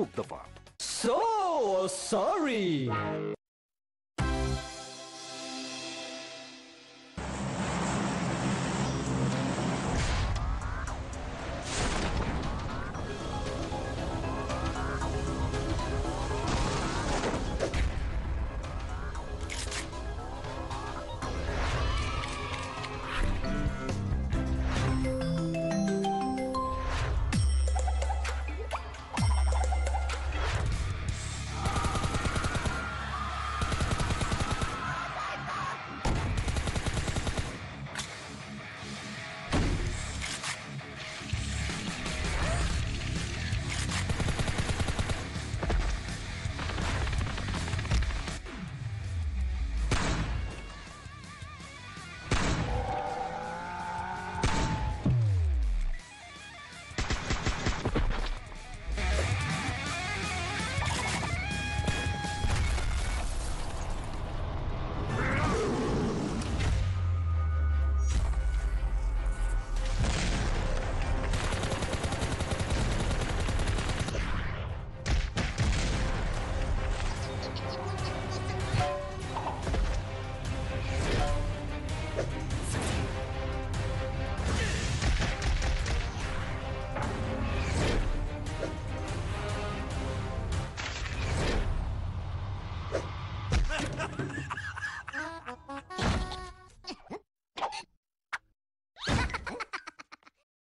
रूप दफा So sorry.